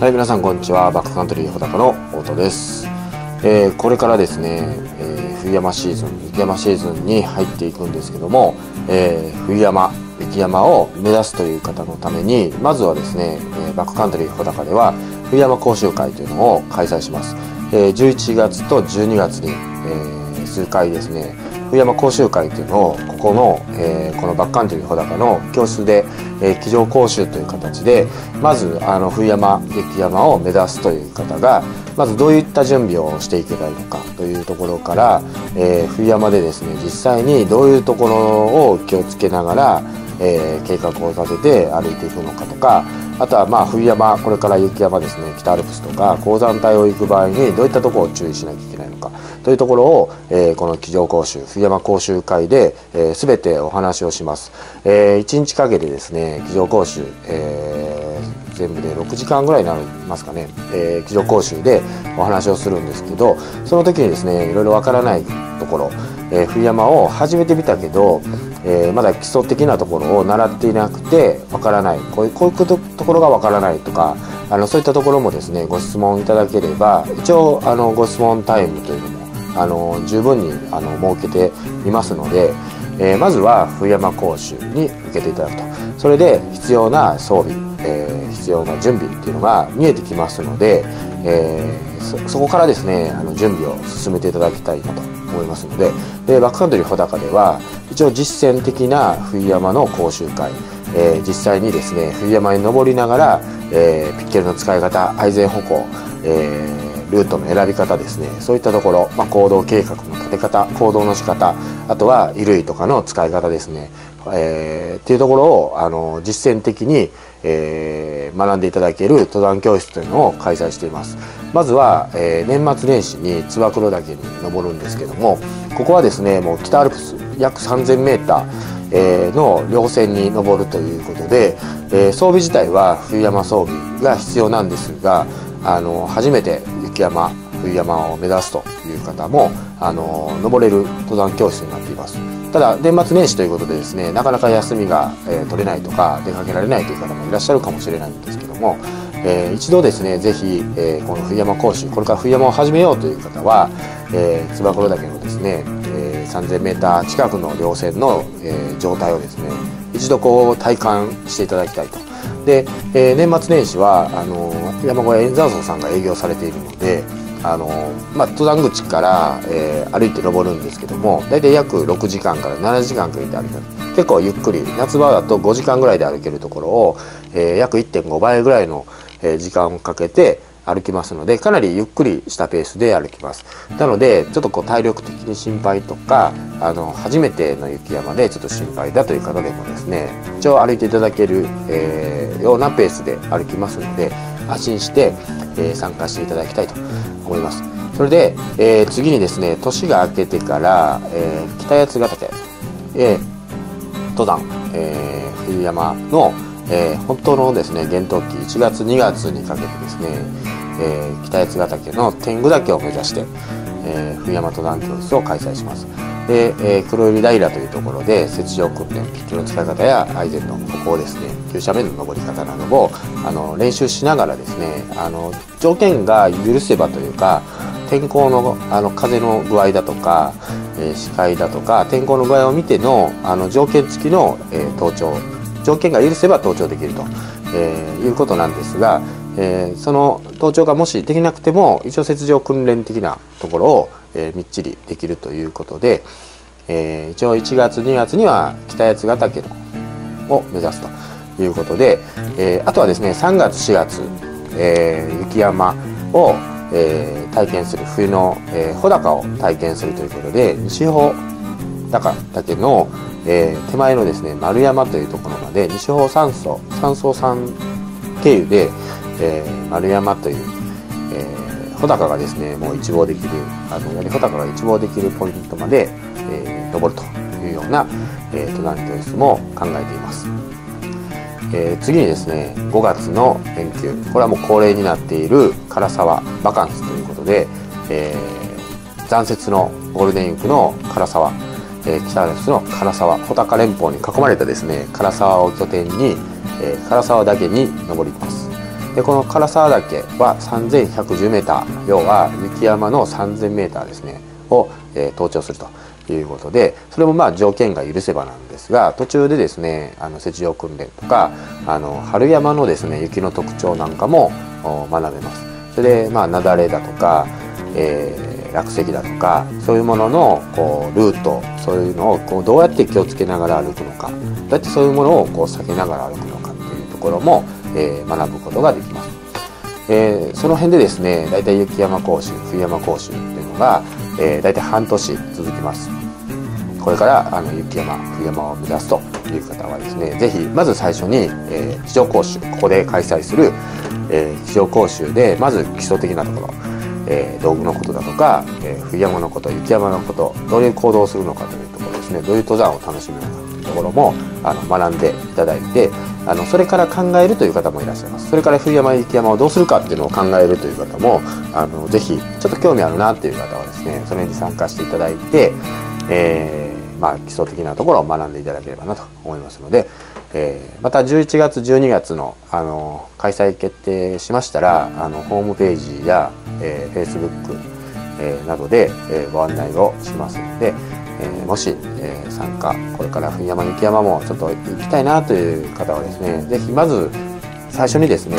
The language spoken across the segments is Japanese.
はい皆さんこんにちは。バックカントリー穂高の太田です、えー、これからですね、えー、冬山シーズン雪山シーズンに入っていくんですけども、えー、冬山雪山を目指すという方のためにまずはですね、えバックカントリー穂高では冬山講習会というのを開催します、え11月と12月に、え数回ですね冬山講習会というのをここの、えー、このバッカントリー穂高の教室で、えー、机上講習という形でまずあの冬山雪山を目指すという方がまずどういった準備をしていけばいいのかというところから、えー、冬山でですね実際にどういうところを気をつけながら、えー、計画を立てて歩いていくのかとかあとはまあ冬山これから雪山ですね北アルプスとか高山帯を行く場合にどういったところを注意しなきゃいけないのかというところを、えー、この机上講習冬山講習会で、えー、全てお話をします、えー、1日かけてですね机上講習、えー、全部で6時間ぐらいになりますかね、えー、机上講習でお話をするんですけどその時にですねいろいろわからないところ、えー、冬山を始めてみたけどえー、まだ基礎的なところを習っていなくてわからない。こういうこういうところがわからないとかあのそういったところもですねご質問いただければ一応あのご質問タイムというのもあの十分にあの設けていますので、えー、まずは冬山講習に受けていただくと。それで必要な装備、えー、必要な準備っていうのが見えてきますので、えー、そこからですねあの準備を進めていただきたいなと思いますのででバックカントリー穂高では一応実践的な冬山の講習会、えー、実際にですね冬山に登りながら、えー、ピッケルの使い方安全歩行、えー、ルートの選び方ですね。そういったところ、まあ、行動計画の立て方行動の仕方あとは衣類とかの使い方ですね、えー、っていうところをあの実践的に、えー、学んでいただける登山教室というのを開催しています。まずは、えー、年末年始に燕岳に登るんですけどもここはですねもう北アルプス約 3000m えー、の稜線に登るということで、えー、装備自体は冬山装備が必要なんですがあの初めて雪山冬山を目指すという方もあの登れる登山教室になっています。ただ年末年始ということでですねなかなか休みが、えー、取れないとか出かけられないという方もいらっしゃるかもしれないんですけども、えー、一度ですねぜひ、えー、この冬山講習これから冬山を始めようという方は、えー、燕岳のですね、え、3000m 近くの稜線の、え、状態をですね一度こう体感していただきたいとで、えー、年末年始はあの山小屋円山荘さんが営業されているのであの、まあ、登山口から、えー、歩いて登るんですけども大体約6時間から7時間かけて歩ける結構ゆっくり夏場だと5時間ぐらいで歩けるところを、えー、約1.5倍ぐらいの、時間をかけて歩きますのでかなりゆっくりしたペースで歩きます。なのでちょっとこう体力的に心配とかあの初めての雪山でちょっと心配だという方でもですね一応歩いていただける、えー、ようなペースで歩きますので安心して、えー、参加していただきたいと思います。それで、えー、次にですね年が明けてから、えー、北八ヶ岳、え、登山、えー、冬山の、えー、本当のですね厳冬期1月2月にかけてですね、えー、北八ヶ岳の天狗岳を目指して、えー、冬山登山教室を開催します。で、えー、黒百合平というところで雪上訓練ピッキの使い方やアイゼンの歩行ですね急斜面の登り方などをあの練習しながらですねあの条件が許せばというか天候のあの風の具合だとか、えー、視界だとか天候の具合を見てのあの条件付きの、えー、登頂条件が許せば登頂できると、えー、いうことなんですが、えー、その登頂がもしできなくても一応雪上訓練的なところをえー、みっちりできるということで、えー、一応1月2月には北八ヶ岳を目指すということで、えー、あとはですね3月4月、えー、雪山を、えー、体験する冬の、えー、穂高を体験するということで西穂高岳の、えー、手前のですね丸山というところまで西穂山荘山荘山経由で、えー、丸山という穂高がですねもう一望できるあの槍穂高が一望できるポイントまで、えー、登るというような、えー、登山教室も考えています、えー、次にですね5月の連休。これはもう恒例になっている唐沢バカンスということで、えー、残雪のゴールデンウィークの唐沢、えー、北アルプスの唐沢穂高連峰に囲まれたですね唐沢を拠点に、えー、唐沢岳に登ります。でこの唐沢岳は 3110m 要は雪山の 3000m ですねを、えー、登頂するということでそれもまあ条件が許せばなんですが途中でですねあの雪上訓練とかあの春山のですね雪の特徴なんかも学べますそれでまあ雪崩だとか、えー、落石だとかそういうもののこうルートそういうのをこうどうやって気をつけながら歩くのかどうやってそういうものをこう避けながら歩くのかっていうところも、えー、学ぶことができます。えー、その辺でですね大体雪山講習冬山講習っていうのが、えー、大体半年続きます。これからあの雪山冬山を目指すという方はですね是非まず最初に、えー、気象講習ここで開催する、えー、気象講習でまず基礎的なところ、えー、道具のことだとか、え、冬山のこと雪山のことどういう行動をするのかというところですねどういう登山を楽しむのか。ところもあの学んでいただいてあのそれから考えるという方もいらっしゃいます。それから冬山雪山をどうするかっていうのを考えるという方もあのぜひちょっと興味あるなっていう方はですねそれに参加していただいて、えー、まあ、基礎的なところを学んでいただければなと思いますので、えー、また11月12月のあの開催決定しましたらあのホームページや、えー、Facebook、え、などで、えー、ご案内をしますので、えー、もし、えー、参加これから冬山雪山もちょっと行きたいなという方はですね是非まず最初にですね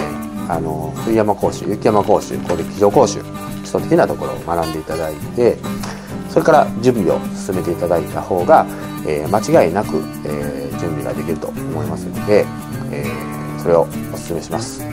あの冬山講習雪山講習これ気象講習基礎的なところを学んでいただいてそれから準備を進めていただいた方が、えー、間違いなく、え、準備ができると思いますので、え、それをお勧めします。